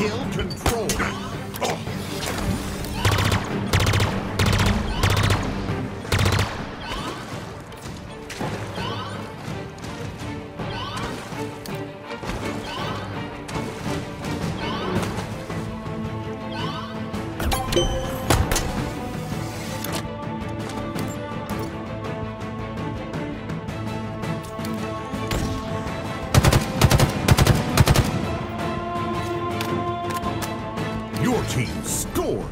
Kill control. Oh. Your team score.